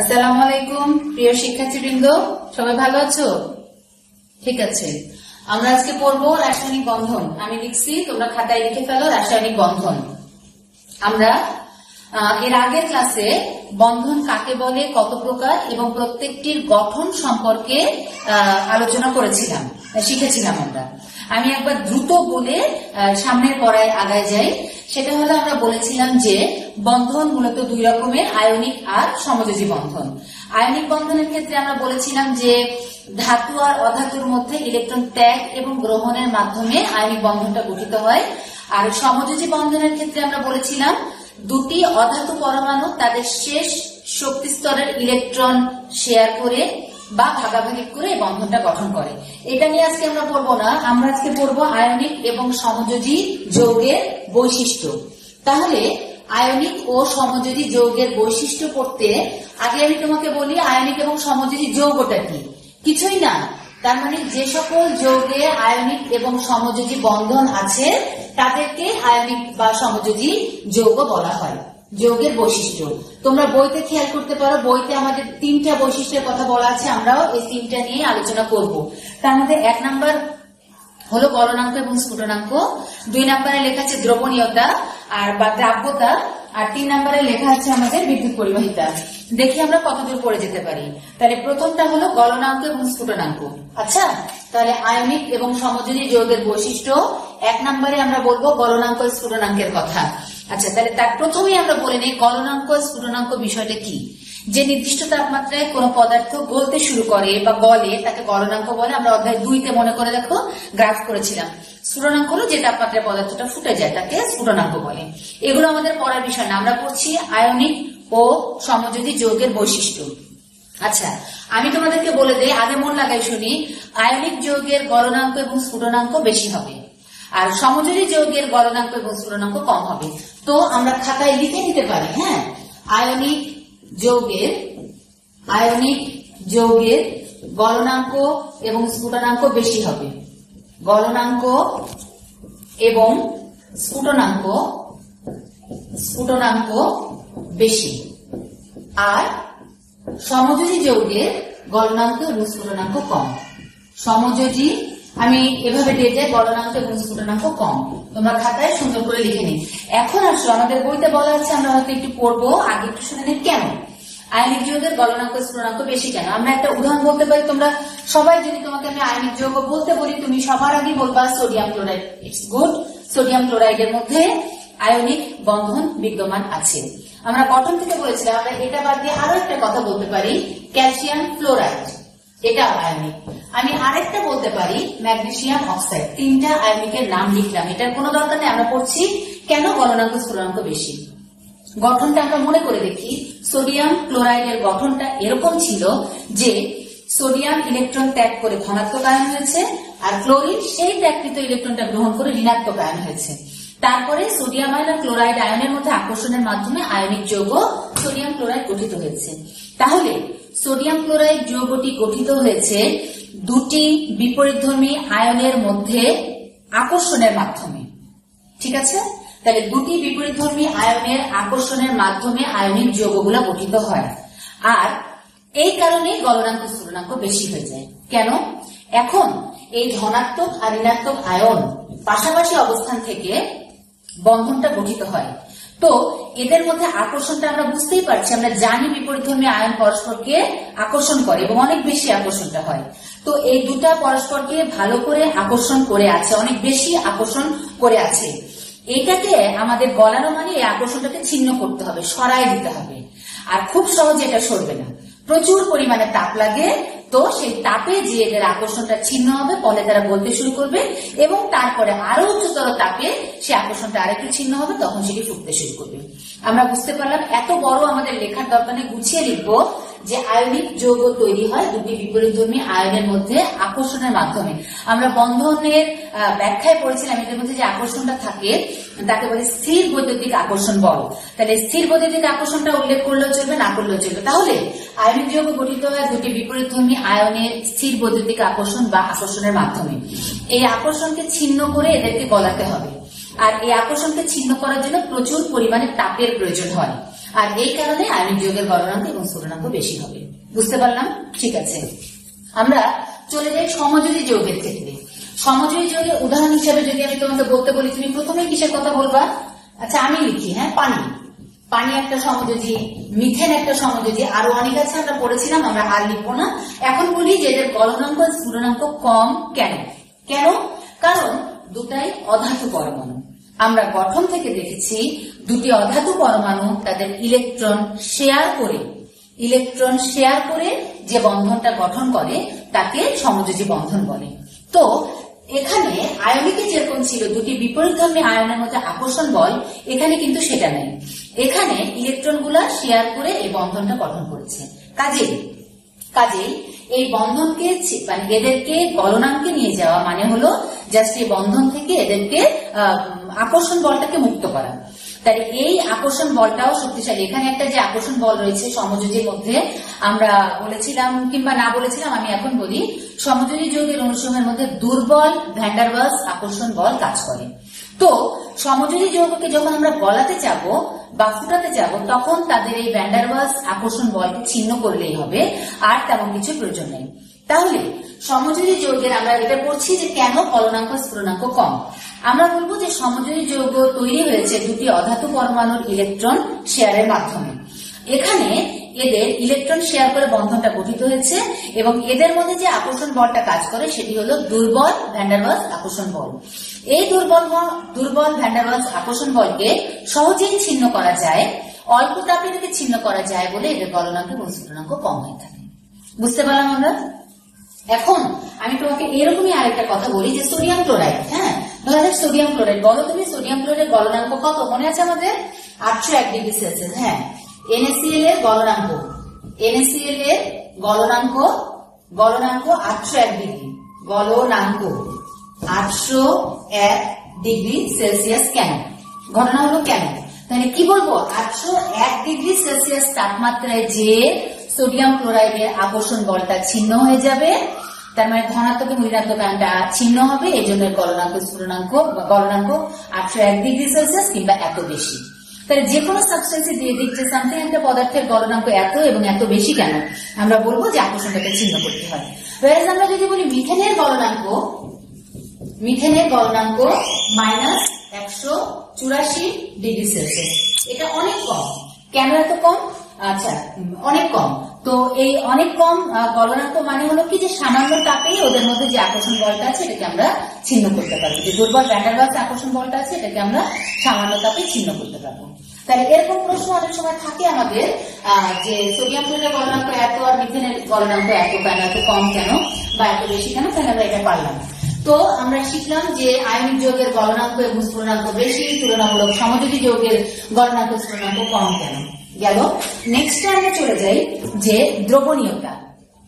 আসসালামু আলাইকুম প্রিয় শিক্ষার্থীবৃন্দ। সবাই ভালো আছো? ঠিক আছে। আমরা আজকে পড়ব রাসায়নিক বন্ধন। আমি লিখছি, তোমরা খাতায় লিখে ফেলো, রাসায়নিক বন্ধন। আমরা এর আগের ক্লাসে বন্ধন কাকে বলে, কত প্রকার, এবং প্রত্যেকটির গঠন সম্পর্কে আলোচনা করেছিলাম, শিখেছিলাম আমরা। আমি একবার দ্রুত বলে সামনের পড়ায় আগায় যাই। সেটা হলো আমরা বলেছিলাম যে, বন্ধন মূলত দুই রকমের, আয়নিক আর সমযোজী বন্ধন। আয়নিক বন্ধনের ক্ষেত্রে আমরা বলেছিলাম যে, ধাতু আর অধাতুর মধ্যে ইলেকট্রন ত্যাগ এবং গ্রহণের মাধ্যমে আয়নিক বন্ধনটা গঠিত হয়। আর সমযোজী বন্ধনের ক্ষেত্রে আমরা বলেছিলাম, দুটি অধাতু পরমাণু তাদের শেষ শক্তি স্তরের ইলেকট্রন শেয়ার করে বা ভাগাভাগি করে বন্ধনটা গঠন করে। এটা নিয়ে আজকে আমরা পড়ব না। আমরা আজকে পড়ব আয়নিক এবং সমযোজী যৌগের বৈশিষ্ট্য। তাহলে আয়নিক ও সমযোজী যৌগের বৈশিষ্ট্য পড়তে আগে আমি তোমাকে বলি আয়নিক এবং সমযোজী যৌগটা কি? কিছুই না। তার মানে যে সকল যৌগে আয়নিক এবং সমযোজী বন্ধন আছে, তাদেরকে আয়নিক বা সমযোজী যৌগ বলা হয়। যৌগের বৈশিষ্ট্য। তোমরা বইতে খেয়াল করতে পারো, বইতে আমাদের তিনটা বৈশিষ্ট্যের কথা বলা আছে, আমরাও এই তিনটা নিয়ে আলোচনা করব। তার মধ্যে এক নাম্বার হলো গলনাঙ্ক এবং স্ফুটনাঙ্ক, দুই নম্বরে লেখা আছে দ্রবণীয়তা আর বা দ্রাব্যতা, আর তিন নম্বরে লেখা আছে আমাদের বিদ্যুৎ পরিবাহিতা। দেখি আমরা কতদূর পড়ে যেতে পারি। তাহলে প্রথমটা হলো গলনাঙ্ক এবং স্ফুটনাঙ্ক। আচ্ছা তাহলে আয়নিক এবং সমযোজী যৌগের বৈশিষ্ট্য, এক নম্বরে আমরা বলব গলনাঙ্ক স্ফুটনাঙ্কের কথা। আচ্ছা তাহলে তার প্রথমেই আমরা বলে নিই গলনাঙ্ক স্ফুটনাঙ্ক বিষয়টা কি? যে নির্দিষ্ট তাপমাত্রায় কোনো পদার্থ গলতে শুরু করে বা গলে, তাকে গলনাঙ্ক বলে। আমরা অধ্যায় দুইতে মনে করে দেখো, গ্রাফ করেছিলাম। স্ফুটনাঙ্ক হলো যে তাপমাত্রায় পদার্থটা ফুটে যায়, তাকে স্ফুটনাঙ্ক বলে। এগুলো আমাদের পড়ার বিষয় না। আমরা পড়ছি আয়নিক ও সমযোজী যৌগের বৈশিষ্ট্য। আচ্ছা আমি তোমাদেরকে বলে দেই, আগে মন লাগাই শুনি, আয়নিক যৌগের গলনাঙ্ক এবং স্ফুটনাঙ্ক বেশি হবে। আর সমযোজী যৌগের গলনাঙ্ক এবং স্ফুটনাঙ্ক কম হবে। তো আমরা খাতায় লিখে নিতে পারি হ্যাঁ? আয়নিক যৌগের আয়নিক যৌগের গলনাঙ্ক এবং স্ফুটনাঙ্ক বেশি হবে। গলনাঙ্ক এবং স্ফুটনাঙ্ক স্ফুটনাঙ্ক বেশি। আর সমযোজী যৌগের গলনাঙ্ক এবং স্ফুটনাঙ্ক কম। সমযোজী আমি এভাবে দিয়ে যাই গলনাঙ্ক এবং স্ফুটনাঙ্ক কম। তোমরা খাতায় সুন্দর করে লিখে নিই এখন আসো, আমাদের বইতে বলা আছে আমরা হয়তো একটু পড়ব, আগে একটু শুনে নিই কেন? আয়নিক যৌগের গলনাঙ্ক স্ফুটনাঙ্ক বেশি কেন? আমরা একটা উদাহরণ বলতে পারি, তোমরা সবাই যদি তোমাকে আমি আয়নিক যৌগ বলতে বলি, তুমি সবার আগে বলবা sodium chloride it's good sodium ক্লোরাইডের মধ্যে আয়নিক বন্ধন বিদ্যমান আছে। আমরা গঠন থেকে বলেছিলাম, আমরা এটা বাদ দিয়ে আরও একটা কথা বলতে পারি ক্যালসিয়াম ফ্লোরাইড এটা আয়নিক আমি আরেকটা বলতে পারি ম্যাগনেসিয়াম অক্সাইড তিনটা আয়নিকের নাম লিখলাম। এটার কোনো দরকার নেই, আমরা পড়ছি কেন গলনাঙ্ক স্ফুটনাঙ্ক বেশি? গঠনটা আমরা মনে করে দেখি সোডিয়াম ক্লোরাইডের গঠনটা এরকম ছিল যে সোডিয়াম ইলেকট্রন ত্যাগ করে ধনাত্মক আয়ন হয়েছে আর ক্লোরিন সেই ত্যাগকৃত ইলেকট্রনটা গ্রহণ করে ঋণাত্মক আয়ন হয়েছে। তারপরে সোডিয়াম আয়ন আর ক্লোরাইড আয়নের মধ্যে আকর্ষণের মাধ্যমে আয়নিক যৌগ সোডিয়াম ক্লোরাইড গঠিত হয়েছে। তাহলে সোডিয়াম ক্লোরাইড যৌগটি গঠিত হয়েছে দুটি বিপরীতধর্মী আয়নের মধ্যে আকর্ষণের মাধ্যমে। ঠিক আছে? তাহলে দুটি বিপরীতধর্মী আয়নের আকর্ষণের মাধ্যমে আয়নিক যৌগগুলো গঠিত হয়। আর এই কারণে গলনাঙ্ক স্ফুটনাঙ্ক বেশি হয়ে যায়। কেন? এখন এই ধনাত্মক আর ঋণাত্মক আয়ন পাশাপাশি অবস্থান থেকে বন্ধনটা গঠিত হয়। তো এদের মধ্যে আকর্ষণটা আমরা বুঝতেই পারছি, আমরা জানি বিপরীতধর্মী আয়ন পরস্পরকে আকর্ষণ করে এবং অনেক বেশি আকর্ষণটা হয়। তো এই দুটা পরস্পরকে ভালো করে আকর্ষণ করে আছে, অনেক বেশি আকর্ষণ করে আছে। এটাকে আমাদের গলানো মানে এই আকর্ষণটাকে ছিন্ন করতে হবে সরাই দিতে হবে। আর খুব সহজে এটা সরবে না। প্রচুর পরিমাণে তাপ লাগে তো সেই তাপে যে এদের আকর্ষণটা ছিন্ন হবে ফলে তারা বলতে শুরু করবে এবং তারপরে আরও উচ্চতর তাপে সে আকর্ষণটা আরেকটু ছিন্ন হবে, তখন সেটি ফুটতে শুরু করবে। আমরা বুঝতে পারলাম, এত বড় আমাদের লেখার দরকার গুছিয়ে লিখব যে আয়নিক যৌগ তৈরি হয় দুটি বিপরীতধর্মী আয়নের মধ্যে আকর্ষণের মাধ্যমে। আমরা বন্ধনের ব্যাখ্যায় পড়েছিলাম এদের মধ্যে যে আকর্ষণটা থাকে, তাকে বলে স্থির বৈদ্যুতিক আকর্ষণ বল। তাহলে স্থির বৈদ্যুতিক আকর্ষণটা উল্লেখ করলেও চলবে, না করলেও চলবে। তাহলে আয়নিক যৌগ গঠিত হয় দুটি বিপরীতধর্মী আয়নের স্থির বৈদ্যুতিক আকর্ষণ বা আকর্ষণের মাধ্যমে। এই আকর্ষণকে ছিন্ন করে এদেরকে গলাতে হবে। আর এই আকর্ষণকে ছিন্ন করার জন্য প্রচুর পরিমাণে তাপের প্রয়োজন হয়। আর এই কারণে আয়নিক যৌগের গলনাঙ্ক এবং স্ফুটনাঙ্ক বেশি হবে। বুঝতে পারলাম? ঠিক আছে। আমরা চলে যাই সমযোজী যৌগের ক্ষেত্রে। সমযোজী যৌগের উদাহরণ হিসেবে যদি আমি তোমাকে বলতে বলি, তুমি প্রথমে কিসের কথা বলবা? আচ্ছা আমি লিখি হ্যাঁ? পানি। পানি একটা সমযোজী মিথেন একটা সমযোজী আরও অনেক আছে, আমরা পড়েছিলাম, আমরা আর লিখব না। এখন বলি যে এদের গলনাঙ্ক স্ফুটনাঙ্ক কম কেন? কেন? কারণ দুটাই অধাতু পরমাণু। আমরা গঠন থেকে দেখেছি, দুটি অধাতু পরমাণু তাদের ইলেকট্রন শেয়ার করে, ইলেকট্রন শেয়ার করে যে বন্ধনটা গঠন করে, তাকে সমযোজী বন্ধন বলে। তো, এখানে আয়নিকে যেরকম ছিল, দুটি বিপরীত ধর্মী আয়নের মধ্যে আকর্ষণ বল, এখানে কিন্তু সেটা নেই। এখানে ইলেকট্রনগুলা শেয়ার করে এই বন্ধনটা গঠন করেছে। কাজেই কাজেই এই বন্ধনকে মানে এদেরকে গলনাঙ্কে নিয়ে যাওয়া মানে হলো জাস্ট এই বন্ধন থেকে এদেরকে আকর্ষণ বলটাকে মুক্ত করা। তাহলে এই আকর্ষণ বলটাও শক্তিশালী। এখানে একটা যে আকর্ষণ বল রয়েছে, সমযোজীর মধ্যে আমরা বলেছিলাম কিংবা না বলেছিলাম, আমি এখন বলি, সমযোজী যৌগের অনুসমূহের মধ্যে দুর্বল ভ্যান্ডারবাস আকর্ষণ বল কাজ করে। তো সমযোজী যৌগকে যখন আমরা গলাতে যাব বা ফুটাতে যাব, তখন তাদের এই ভ্যান্ডারবাস আকর্ষণ বলকে ছিন্ন করলেই হবে, আর তেমন কিছু প্রয়োজন নেই। তাহলে সমযোজী যৌগের আমরা এটা পড়ছি যে কেন পলনাঙ্ক স্ফুটনাঙ্ক কম? আমরা বলব যে সমযোজী যৌগ তৈরি হয়েছে দুটি অধাতু পরমাণুর ইলেকট্রন শেয়ারের মাধ্যমে। এখানে এদের ইলেকট্রন শেয়ার করে বন্ধনটা গঠিত হয়েছে এবং এদের মধ্যে যে আকর্ষণ বলটা কাজ করে সেটি হলো দুর্বল ভ্যান্ডারবাস আকর্ষণ বল। এই দুর্বল দুর্বল ভ্যান্ডারবাস আকর্ষণ বলকে সহজেই ছিন্ন করা যায়, অল্প তাপে এটাকে ছিন্ন করা যায় বলে এদের গলনাঙ্ক এবং স্ফুটনাঙ্ক কম হয়ে থাকে। বুঝতে পারলাম আমরা? এখন আমি তোমাকে এরকমই আরেকটা কথা বলি যে সোডিয়াম ক্লোরাইড হ্যাঁ? ধরা যাক সোডিয়াম ক্লোরাইড বলো তুমি সোডিয়াম ক্লোরাইডের গলনাঙ্ক কত? মনে আছে আমাদের? আটশো এক ডিগ্রি সেলসিয়াস হ্যাঁ। এনএসিএল এর গলনাঙ্ক। এনএসিএল এর গলনাঙ্ক গলনাঙ্ক আটশো এক ডিগ্রি। গলনাঙ্ক আটশো এক ডিগ্রি সেলসিয়াস কেন? ঘটনা হলো কেন? তাহলে কি বলব? আটশো এক ডিগ্রি সেলসিয়াস তাপমাত্রায় যে সোডিয়াম ক্লোরাইডের আকর্ষণ বলটা ছিন্ন হয়ে যাবে, তার মানে ধনাত্মক ঋণাত্মক ছিন্ন হবে এই জন্য গলনাঙ্ক স্ফুটনাঙ্ক গলনাঙ্ক আটশো এক ডিগ্রি সেলসিয়াস কিংবা এত বেশি। তাহলে যে কোনো সাবস্টেন্সে দিয়ে দিচ্ছে সামথিং একটা পদার্থের গলনাঙ্ক এত এবং এত বেশি কেন? আমরা বলব যে আকর্ষণটাকে ছিন্ন করতে হয়। আমরা যদি বলি মিথেনের গলনাঙ্ক মিথেনের গলনাঙ্ক মাইনাস একশো চুরাশি ডিগ্রি সেলসিয়াস এটা অনেক কম। কেন এত কম? আচ্ছা অনেক কম। তো এই অনেক কম গলনাঙ্ক মানে হলো কি যে সামান্য তাপেই ওদের মধ্যে যে আকর্ষণ বলটা আছে এটাকে আমরা ছিন্ন করতে পারব। যে দুর্বল ভ্যান্ডারবাস আকর্ষণ বলটা আছে এটাকে আমরা সামান্য তাপে ছিন্ন করতে পারব। তাহলে এরকম প্রশ্ন অনেক সময় থাকে আমাদের যে সোডিয়াম ক্লোরাইডের গলনাঙ্ক এত আর মিথেনের গলনাঙ্ক এত কেন এত কম কেন বা এত বেশি কেন? তাহলে আমরা এটা পারলাম। তো আমরা শিখলাম যে আয়নিক যৌগের গলনাঙ্ক এবং স্ফুটনাঙ্ক বেশি তুলনামূলক সমযোজী যৌগের গলনাঙ্ক স্ফুটনাঙ্ক কম কেন? গেল। নেক্সট আমরা চলে যাই যে দ্রবণীয়তা।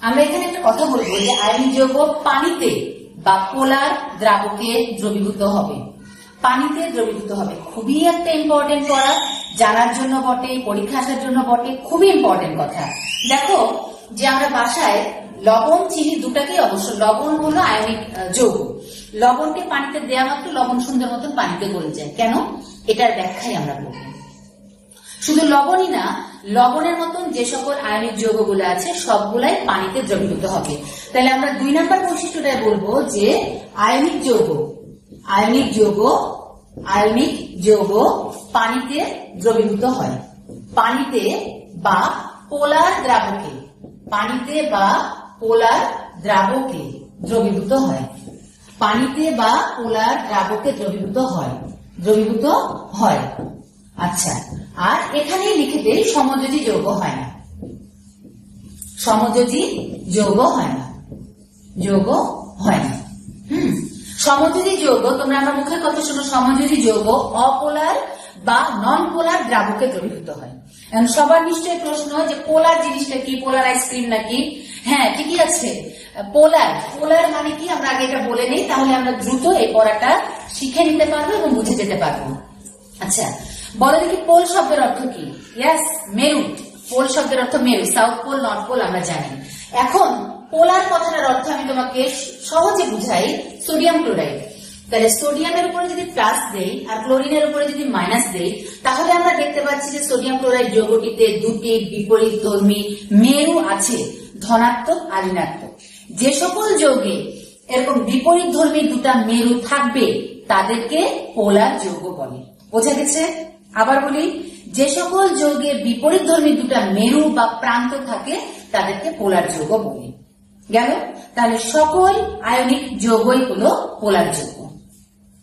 আমরা এখানে একটা কথা বলব যে আয়নিক যৌগ পানিতে বা পোলার দ্রাবকে দ্রবীভূত হবে। পানিতে দ্রবীভূত হবে। খুবই একটা ইম্পর্টেন্ট পড়া জানার জন্য বটে, পরীক্ষা আসার জন্য বটে, খুবই ইম্পর্টেন্ট কথা। দেখো যে আমরা বাসায় লবণ, চিনি দুটাকেই অবশ্য লবণ হলো আয়নিক যৌগ। লবণকে পানিতে দেওয়া মাত্র লবণ সুন্দর মতন পানিতে গলে যায়। কেন? এটার ব্যাখ্যাই আমরা বলব। শুধু লবণই না, লবণের মতন যে সকল আয়নিক যৌগগুলো আছে, সবগুলাই পানিতে দ্রবীভূত হবে। তাহলে আমরা দুই নাম্বার বৈশিষ্ট্যটাই বলব যে আয়নিক যৌগ আয়নিক যৌগ আয়নিক যৌগ পানিতে দ্রবীভূত হয়। পানিতে বা পোলার দ্রাবকে, পানিতে বা পোলার দ্রাবকে দ্রবীভূত হয়। পানিতে বা পোলার দ্রাবকে দ্রবীভূত হয় দ্রবীভূত হয়। আচ্ছা আর এখানেই লিখে দেই সমযোজী যৌগ হয় না। সমযোজী যৌগ হয় না। যৌগ হয় না। হুম, সমযোজী যৌগ, তোমরা আমার মুখের কথা শোনো, সমযোজী যৌগ অপোলার বা নন পোলার দ্রাবকে দ্রবীভূত হয়। সবার নিশ্চয়ই প্রশ্ন যে পোলার জিনিসটা কি? পোলার আইসক্রিম নাকি? হ্যাঁ ঠিকই আছে। পোলার পোলার মানে কি? আমরা আগে এটা বলে নেই, তাহলে আমরা দ্রুত এই পড়াটা শিখে নিতে পারব এবং বুঝে যেতে পারব। আচ্ছা বলো দেখি পোল শব্দের অর্থ কি? ইয়াস মেরু পোল শব্দের অর্থ মেরু সাউথ পোল নর্থ পোল আমরা জানি। এখন, পোলার কথাটার অর্থ আমি তোমাকে সহজে বুঝাই সোডিয়াম ক্লোরাইড তাহলে সোডিয়ামের উপরে যদি প্লাস দেই আর ক্লোরিনের উপরে যদি মাইনাস দেই, তাহলে আমরা দেখতে পাচ্ছি যে সোডিয়াম ক্লোরাইড যৌগটিতে দুটি বিপরীত ধর্মী মেরু আছে, ধনাত্মক আর ঋণাত্মক যে সকল যৌগে এরকম বিপরীত ধর্মী দুটা মেরু থাকবে, তাদেরকে পোলার যৌগ বলে। বোঝা গেছে? আবার বলি, যে সকল যৌগে বিপরীত ধর্মী দুটা মেরু বা প্রান্ত থাকে, তাদেরকে পোলার যৌগ বলে। গেল? তাহলে সকল আয়নিক যৌগই হলো পোলার যৌগ।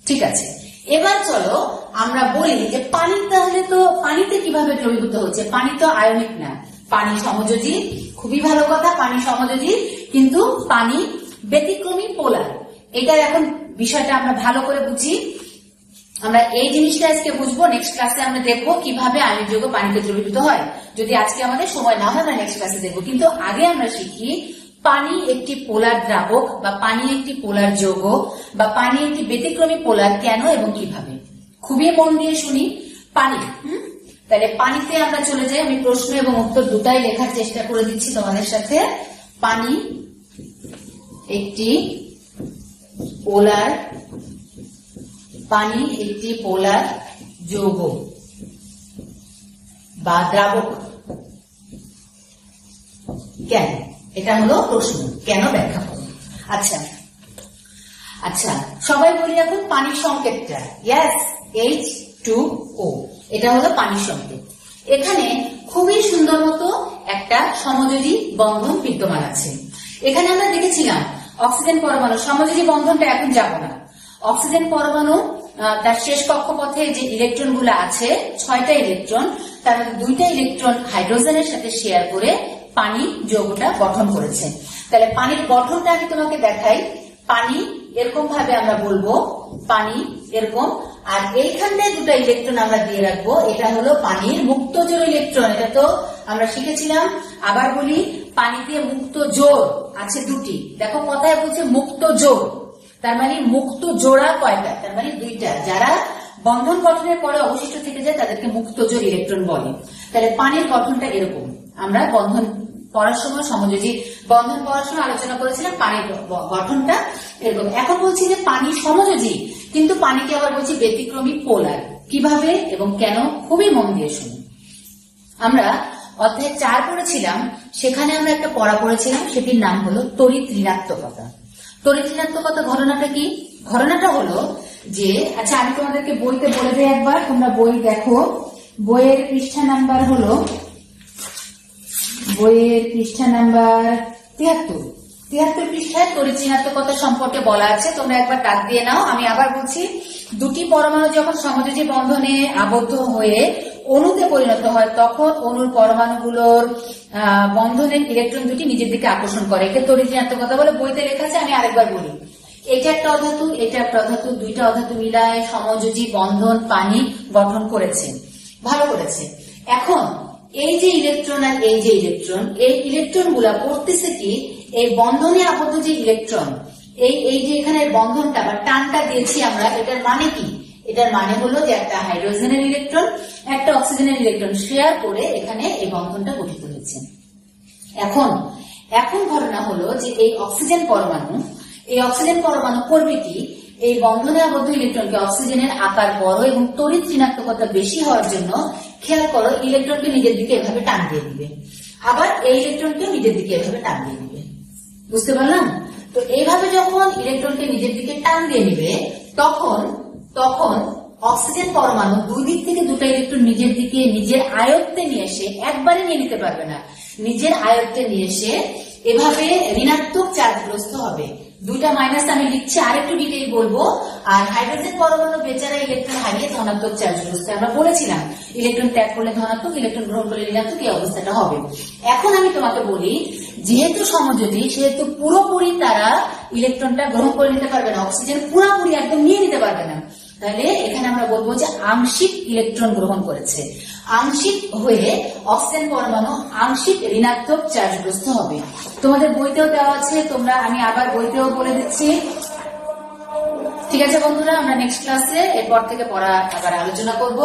ঠিক আছে। এবার চলো আমরা বলি যে পানি তাহলে তো, পানিতে কীভাবে দ্রবীভূত হচ্ছে? পানি তো আয়নিক না। পানি সমযোজী, খুবই ভালো কথা, পানি সমযোজী, কিন্তু পানি ব্যতিক্রমী পোলার। এটার এখন বিষয়টা আমরা ভালো করে বুঝি। আমরা এই জিনিসটা আজকে বুঝব নেক্সট ক্লাসে আমরা দেখব কীভাবে আয়নিক যৌগ পানিতে দ্রবীভূত হয়। যদি আজকে আমাদের সময় না হয়, আমরা নেক্সট ক্লাসে দেখব। কিন্তু আগে আমরা শিখি, পানি একটি পোলার দ্রাবক বা পানি একটি পোলার যৌগ বা পানি একটি ব্যতিক্রমী পোলার কেন এবং কীভাবে? খুবই মন দিয়ে শুনি। পানি? তাহলে পানিতে আমরা চলে যাই। আমি প্রশ্ন এবং উত্তর দুটাই লেখার চেষ্টা করে দিচ্ছি তোমাদের সাথে। পানি একটি পোলার পানি একটি পোলার যৌগ। বা দ্রাবক। কেন? এটা হলো প্রশ্ন। কেন ব্যাখ্যা আচ্ছা। আচ্ছা সবাই বলি এখন পানির সংকেতটা। ইয়াস এইচ টু ও এটা হলো পানির সংকেত। এখানে খুবই সুন্দর মতো একটা সমযোজী বন্ধন বিদ্যমান আছে। এখানে আমরা দেখেছিলাম, অক্সিজেন পরমাণু, সমযোজী বন্ধনটা এখন যাব না। অক্সিজেন পরমাণু তার শেষ কক্ষপথে যে ইলেকট্রনগুলো আছে, ছয়টা ইলেকট্রন তার দুইটা ইলেকট্রন হাইড্রোজেনের সাথে শেয়ার করে পানি যৌগটা গঠন করেছে। তাহলে পানির গঠনটা আমি তোমাকে দেখাই। পানি এরকম ভাবে আমরা বলব, পানি এরকম। আর এইখানে দুটো ইলেকট্রন আমরা দিয়ে রাখব, এটা হলো পানির মুক্ত জোর ইলেকট্রন এটা তো আমরা শিখেছিলাম। আবার বলি, পানিতে মুক্ত জোর আছে দুটি। দেখো কথায় বলছে মুক্ত জোর। তার মানে মুক্ত জোড়া কয়টা? তার মানে দুইটা। যারা বন্ধন গঠনের পরে অবশিষ্ট থেকে যায়, তাদেরকে মুক্ত জোর ইলেকট্রন বলে। তাহলে পানির গঠনটা এরকম। আমরা বন্ধন পড়ার সময় সমযোজী বন্ধন পড়ার সময় আলোচনা করেছিলাম, পানির গঠনটা এরকম। এখন বলছি যে পানি সমযোজী, কিন্তু পানিকে আবার বলছি ব্যতিক্রমী পোলার। কীভাবে এবং কেন? খুবই মন দিয়ে শুনুন। আমরা অধ্যায় চার পড়েছিলাম, সেখানে আমরা একটা পড়া পড়েছিলাম, সেটির নাম হলো তড়িৎ ঋণাত্মকতা। তড়িৎ ঘটনাটা কি? ঘটনাটা হলো যে আচ্ছা আমি তোমাদেরকে বইতে বলে দিই একবার, তোমরা বই দেখো। বইয়ের পৃষ্ঠা নাম্বার হলো, বইয়ের পৃষ্ঠা নাম্বার তিয়াত্তর। তিয়াত্তর পৃষ্ঠায় তড়িৎ ঋণাত্মকতা সম্পর্কে বলা আছে, তোমরা একবার ডাক দিয়ে নাও। আমি আবার বলছি, দুটি পরমাণু যখন সমযোজী বন্ধনে আবদ্ধ হয়ে অণুতে পরিণত হয়, তখন অণুর পরমাণুগুলোর বন্ধনের ইলেকট্রন দুটি নিজের দিকে আকর্ষণ করে। একে তড়িৎ ঋণাত্মকতা বলে বইতে লেখা আছে, আমি আরেকবার বলি। এটা একটা অধাতু এটা একটা অধাতু, দুইটা অধাতু মিলায় সমযোজী বন্ধন পানি গঠন করেছে। ভালো করেছে। এখন, এই যে ইলেকট্রন আর এই যে ইলেকট্রন এই ইলেকট্রনগুলা পড়তেছে কি, এই বন্ধনে আবদ্ধ যে ইলেকট্রন এই এই যে এখানে বন্ধনটা বা টানটা দিয়েছি আমরা, এটার মানে কি? এটার মানে হলো যে একটা হাইড্রোজেনের ইলেকট্রন একটা অক্সিজেনের ইলেকট্রন শেয়ার করে এখানে এই বন্ধনটা গঠিত হয়েছে। এখন এখন ঘটনা হলো যে এই অক্সিজেন পরমাণু, এই অক্সিজেন পরমাণু করবে কি এই বন্ধনে আবদ্ধ ইলেকট্রনকে অক্সিজেনের আকার বড় এবং তড়িৎ ঋণাত্মকতা বেশি হওয়ার জন্য খেয়াল করো ইলেকট্রনকে নিজের দিকে এভাবে টান দিয়ে দিবে। আবার এই ইলেকট্রনকে নিজের দিকে এভাবে টান দিয়ে দিবে। বুঝতে পারলাম? তো এইভাবে যখন ইলেকট্রনকে নিজের দিকে টান দিয়ে নিবে, তখন তখন অক্সিজেন পরমাণু দুই দিক থেকে দুটো ইলেকট্রন নিজের দিকে, নিজের আয়ত্তে নিয়ে এসে একবারে নিয়ে নিতে পারবে না। নিজের আয়ত্তে নিয়ে এসে এভাবে ঋণাত্মক চার্জগ্রস্ত হবে। দুইটা মাইনাস আমি লিখছি, আরেকটু ডিটেইল বলব। আর হাইড্রোজেন পরমাণু বেচারা ইলেকট্রন হারিয়ে ধনাত্মক চার্জগ্রস্ত আমরা বলেছিলাম ইলেকট্রন ত্যাগ করলে ধনাত্মক ইলেকট্রন গ্রহণ করলে ঋণাত্মক, এই অবস্থাটা হবে। এখন আমি তোমাকে বলি, যেহেতু সমযোজী, সেহেতু পুরোপুরি তারা ইলেকট্রনটা গ্রহণ করে নিতে পারবে না অক্সিজেন পুরোপুরি একদম নিয়ে নিতে পারবে না। তাহলে এখানে আমরা বলব যে আংশিক ইলেকট্রন গ্রহণ করেছে। আংশিক হয়ে অক্সিজেন পরমাণু আংশিক ঋণাত্মক চার্জগ্রস্ত হবে। তোমাদের বইতেও দেওয়া আছে, তোমরা, আমি আবার বইতেও বলে দিচ্ছি। ঠিক আছে বন্ধুরা, আমরা নেক্সট ক্লাসে এরপর থেকে পড়া আবার আলোচনা করব।